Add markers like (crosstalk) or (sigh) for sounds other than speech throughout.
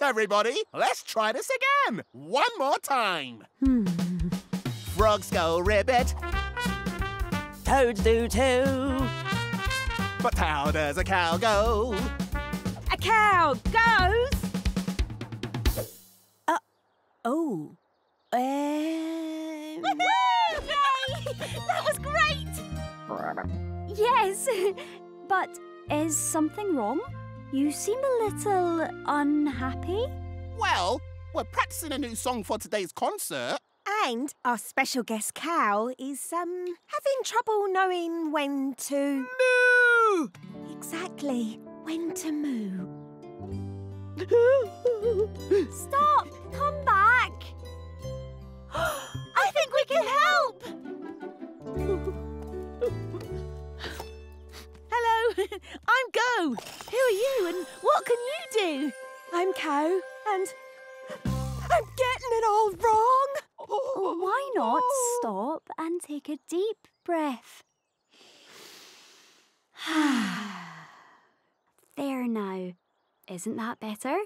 right, everybody, let's try this again. One more time. Hmm. Frogs go ribbit, Toads do too. but how does a cow go? A cow goes. Uh, oh. Um... (laughs) that was great! Yes, (laughs) but is something wrong? You seem a little unhappy. Well, we're practicing a new song for today's concert. And our special guest cow is um having trouble knowing when to Moo! exactly when to moo. (laughs) Stop! Come back! (laughs) I'm Go. Who are you and what can you do? I'm Cow and I'm getting it all wrong. Oh, why not stop and take a deep breath? (sighs) there now. Isn't that better?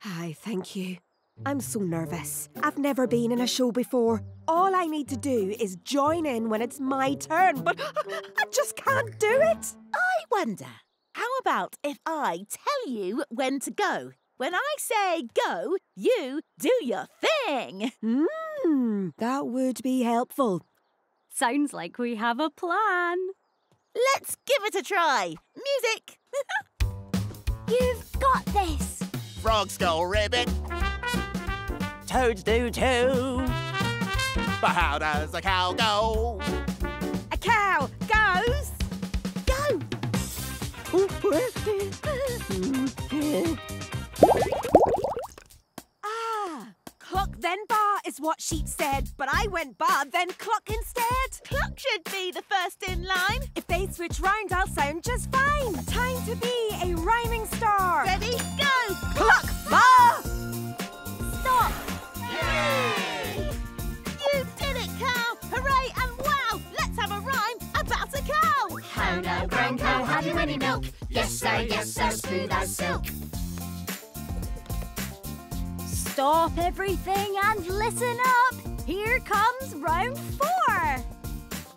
Hi, thank you. I'm so nervous. I've never been in a show before. All I need to do is join in when it's my turn, but (laughs) I just can't do it. I wonder, how about if I tell you when to go? When I say go, you do your thing. Hmm, that would be helpful. Sounds like we have a plan. Let's give it a try. Music. (laughs) You've got this. Frogs go ribbit, Toads do too. but how does a cow go? A cow goes. Go. ah, clock then bar is what sheep said, but I went bar then clock instead. Clock should be the first in line. If they switch round, I'll sound just fine. Time to be a rhyming star. Ready, go. Clock bar. Cow, have you any milk? Yes sir, yes sir, smooth as silk. Stop everything and listen up. Here comes round four.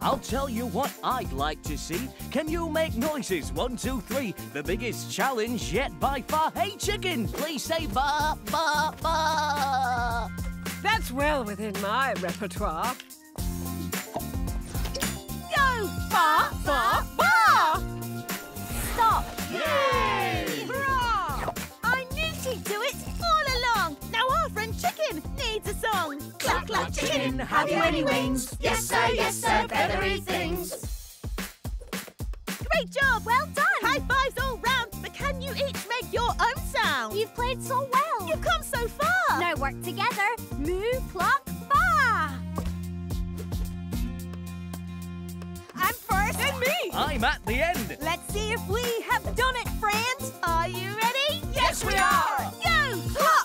I'll tell you what I'd like to see. Can you make noises? One, two, three. The biggest challenge yet by far. Hey, chicken, please say ba, ba, ba. That's well within my repertoire. Go. Ba, ba, ba. Any wings? Yes sir, yes sir, feathery things. Great job. Well done. High fives all round. But can you each make your own sound? You've played so well. You've come so far. Now work together. Moo, clock, ba. I'm first. And me. I'm at the end. Let's see if we have done it, friends. Are you ready? Yes, we are. Go.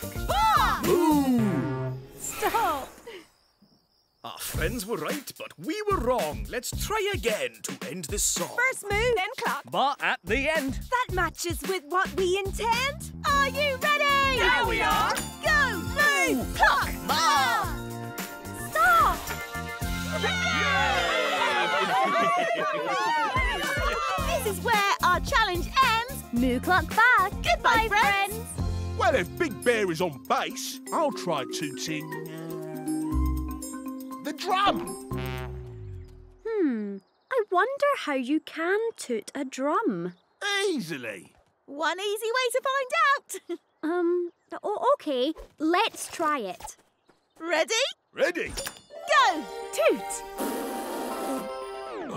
Friends were right, but we were wrong. Let's try again to end this song. First move, then clock. But at the end. That matches with what we intend. Are you ready? There we are. Go. Move. Clock. Bar. Stop. this is where our challenge ends. Moo, clock, ba. Goodbye, friends. Well, if Big Bear is on base, I'll try tooting uh, the drum. Hmm. I wonder how you can toot a drum. Easily. One easy way to find out. (laughs) Um, oh, okay. Let's try it. Ready? Ready? Go. Toot.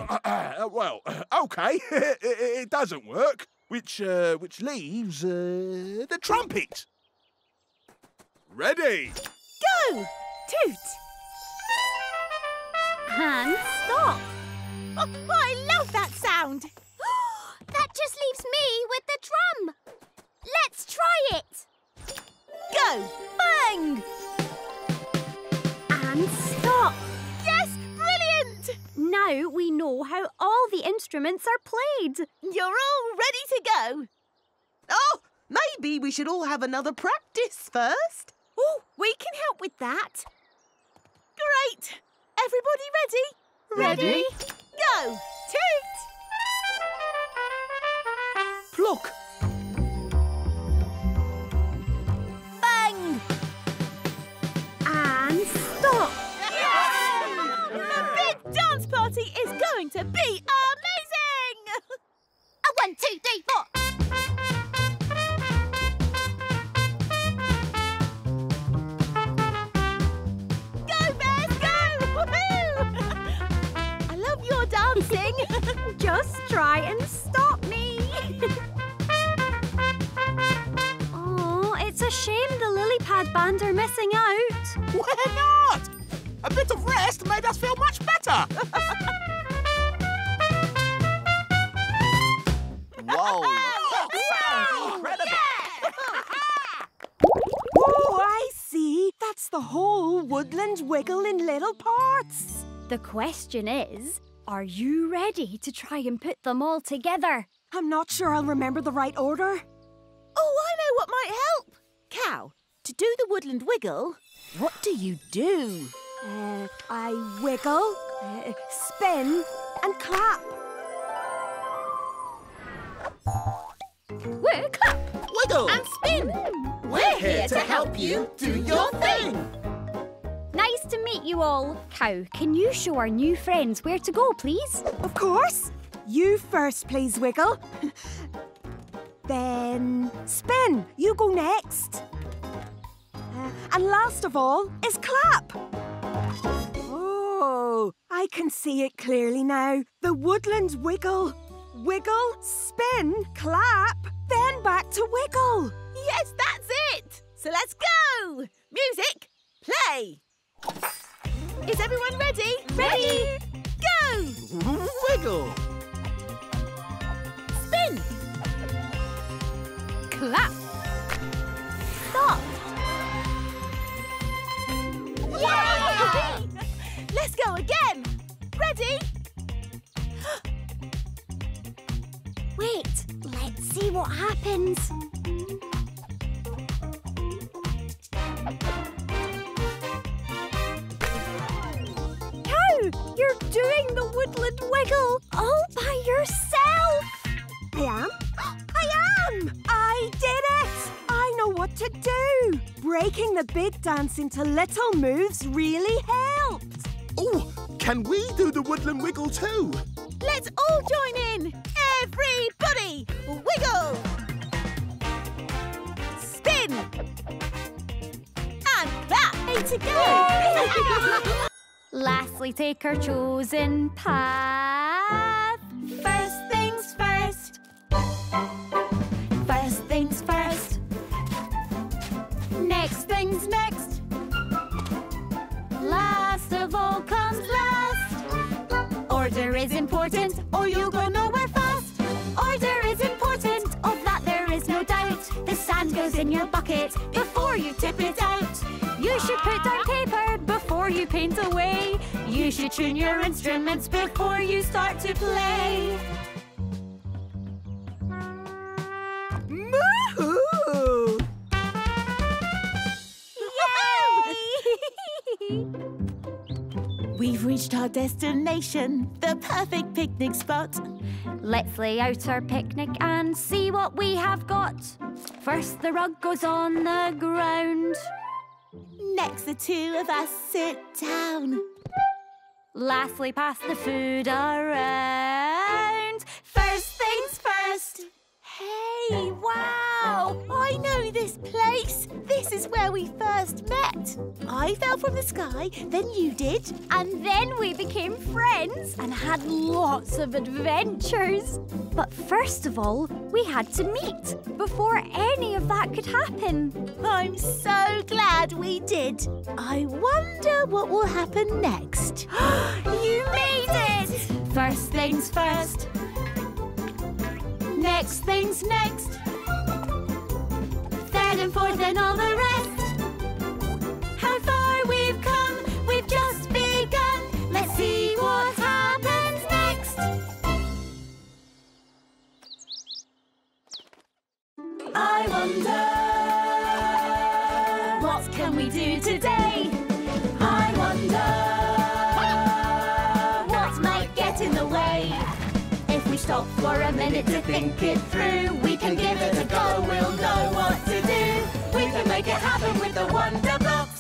Uh, uh, well, okay. (laughs) it, it doesn't work. Which, uh, which leaves uh, the trumpet. Ready? Go. Toot. And stop. Oh, I love that sound. (gasps) That just leaves me with the drum. Let's try it. Go. Bang. And stop. Yes, brilliant. Now we know how all the instruments are played. You're all ready to go. Oh, Maybe we should all have another practice first. Oh, we can help with that. Great! Everybody ready? Ready? Go! Toot! Pluck. Bang! And stop. Yay! The big dance party is going to be pad band are missing out. We're not! A bit of rest made us feel much better. (laughs) Whoa! (laughs) Sounds incredible! (laughs) Oh, I see. That's the whole woodland wiggle in little parts. The question is, are you ready to try and put them all together? I'm not sure I'll remember the right order. Oh, I know what might help. Cow, to do the woodland wiggle, what do you do? Uh, I wiggle, uh, spin, and clap. We're clap. Wiggle! And spin. We're here to help you do your thing. Nice to meet you all. Cow, can you show our new friends where to go, please? Of course. You first, please, Wiggle. (clears throat) then spin. You go next. And last of all is clap. Oh, I can see it clearly now. The woodland wiggle. Wiggle, spin, clap, then back to wiggle. Yes, that's it. So let's go. Music, play. Is everyone ready? Ready. Go. Wiggle! Spin. Clap. Let's go again. Ready? (gasps) Wait, let's see what happens. Cow, you're doing the woodland wiggle all by yourself. I am? (gasps) I am! I did it! I know what to do. Breaking the big dance into little moves really helped. Oh, can we do the woodland wiggle too? Let's all join in. Everybody, wiggle. Spin. And clap. Way to go. (laughs) Lastly, take our chosen path. Is important, or you'll go nowhere fast. Order is important, of that there is no doubt. The sand goes in your bucket before you tip it out. You should put down paper before you paint away. You should tune your instruments before you start to play. Reached our destination, the perfect picnic spot. Let's lay out our picnic and see what we have got. First, the rug goes on the ground. Next, the two of us sit down. Lastly, pass the food around. First things first. Hey, wow! I know this place. This is where we first met. I fell from the sky, then you did. And then we became friends and had lots of adventures. But first of all, we had to meet before any of that could happen. I'm so glad we did. I wonder what will happen next. (gasps) You made it! First things first. Next things next and forth and all the rest. How far we've come, we've just begun. Let's see what happens next. I wonder, what can we do today? I wonder, what might get in the way? If we stop for a minute to think it through, we can give it a go, we'll know what to do make it happen with the Wonder Block.